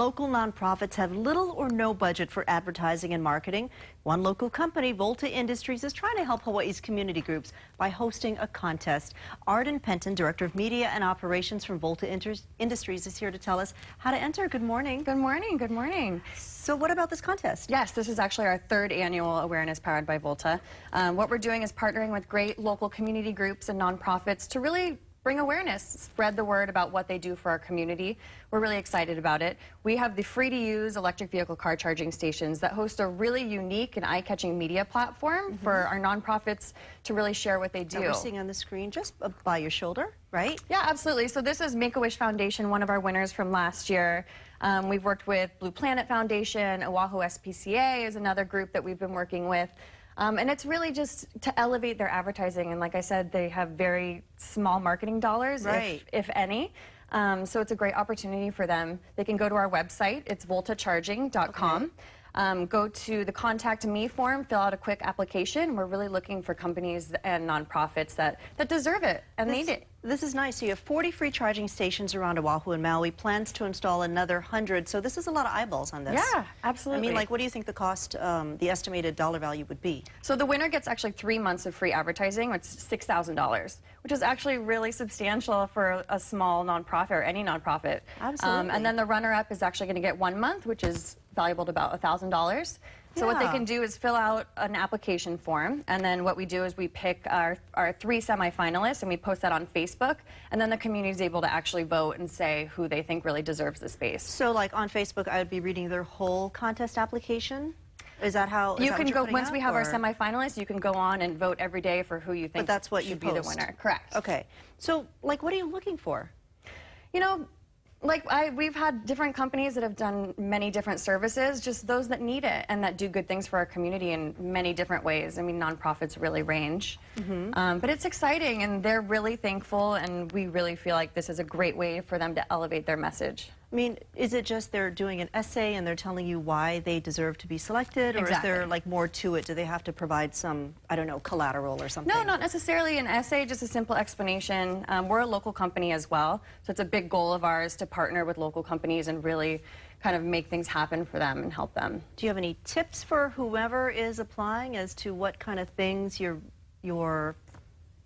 Local nonprofits have little or no budget for advertising and marketing. One local company, Volta Industries, is trying to help Hawaii's community groups by hosting a contest. Arden Penton, Director of Media and Operations from Volta Industries, is here to tell us how to enter. Good morning. Good morning. Good morning. So what about this contest? Yes, this is actually our third annual awareness powered by Volta. Um, what we're doing is partnering with great local community groups and nonprofits to really bring awareness, spread the word about what they do for our community. We're really excited about it. We have the free-to-use electric vehicle car charging stations that host a really unique and eye-catching media platform mm -hmm. for our nonprofits to really share what they do. That we're seeing on the screen just by your shoulder, right? Yeah, absolutely. So this is Make-A-Wish Foundation, one of our winners from last year. Um, we've worked with Blue Planet Foundation, Oahu SPCA is another group that we've been working with. Um, and it's really just to elevate their advertising. And like I said, they have very small marketing dollars, right. if, if any. Um, so it's a great opportunity for them. They can go to our website. It's voltacharging.com. Okay. Um, go to the contact me form, fill out a quick application. We're really looking for companies and nonprofits that, that deserve it and this, need it. This is nice. So you have 40 free charging stations around Oahu and Maui, plans to install another 100. So this is a lot of eyeballs on this. Yeah, absolutely. I mean, like, what do you think the cost, um, the estimated dollar value would be? So the winner gets actually three months of free advertising. It's $6,000, which is actually really substantial for a small nonprofit or any nonprofit. Absolutely. Um, and then the runner-up is actually going to get one month, which is valuable to about $1,000. So yeah. what they can do is fill out an application form, and then what we do is we pick our, our three semifinalists, and we post that on Facebook, and then the community is able to actually vote and say who they think really deserves the space. So like on Facebook, I would be reading their whole contest application? Is that how you can go once out, we have or? our semifinalists? You can go on and vote every day for who you think. But that's what should you be the winner. Correct. Okay. So, like, what are you looking for? You know, like I, we've had different companies that have done many different services, just those that need it and that do good things for our community in many different ways. I mean, nonprofits really range. Mm -hmm. um, but it's exciting and they're really thankful and we really feel like this is a great way for them to elevate their message. I mean, is it just they're doing an essay and they're telling you why they deserve to be selected? Or exactly. is there like more to it? Do they have to provide some, I don't know, collateral or something? No, not necessarily an essay, just a simple explanation. Um, we're a local company as well, so it's a big goal of ours to partner with local companies and really kind of make things happen for them and help them. Do you have any tips for whoever is applying as to what kind of things you're, you're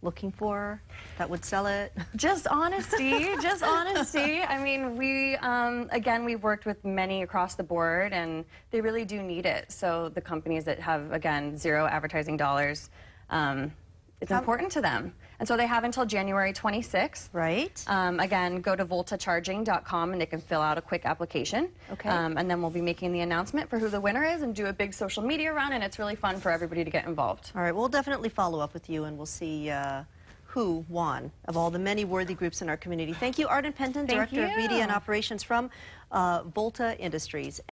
looking for that would sell it? Just honesty, just honesty. I mean, we, um, again, we've worked with many across the board and they really do need it. So the companies that have, again, zero advertising dollars, um, it's important to them. And so they have until January 26th. Right. Um, again, go to voltacharging.com and they can fill out a quick application. Okay. Um, and then we'll be making the announcement for who the winner is and do a big social media run, and it's really fun for everybody to get involved. All right, we'll definitely follow up with you and we'll see uh, who won of all the many worthy groups in our community. Thank you, Arden Penton, Thank Director you. of Media and Operations from uh, Volta Industries.